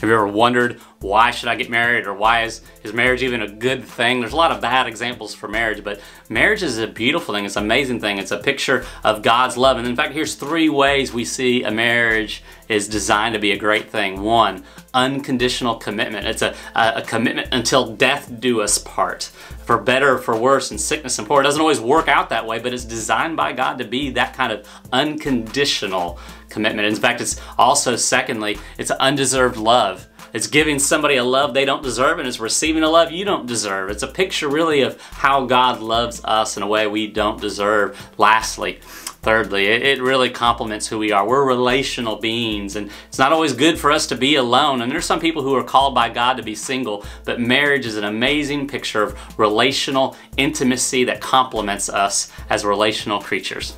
Have you ever wondered why should I get married or why is, is marriage even a good thing? There's a lot of bad examples for marriage, but marriage is a beautiful thing. It's an amazing thing. It's a picture of God's love. And in fact, here's three ways we see a marriage is designed to be a great thing. One, unconditional commitment. It's a, a, commitment until death do us part. For better, for worse, in sickness and poor. It doesn't always work out that way, but it's designed by God to be that kind of unconditional commitment. In fact, it's also, secondly, it's undeserved love. It's giving somebody a love they don't deserve and it's receiving a love you don't deserve. It's a picture really of how God loves us in a way we don't deserve. Lastly, thirdly, it, really complements who we are. We're relational beings and it's not always good for us to be alone. And there's some people who are called by God to be single, but marriage is an amazing picture of relational intimacy that complements us as relational creatures.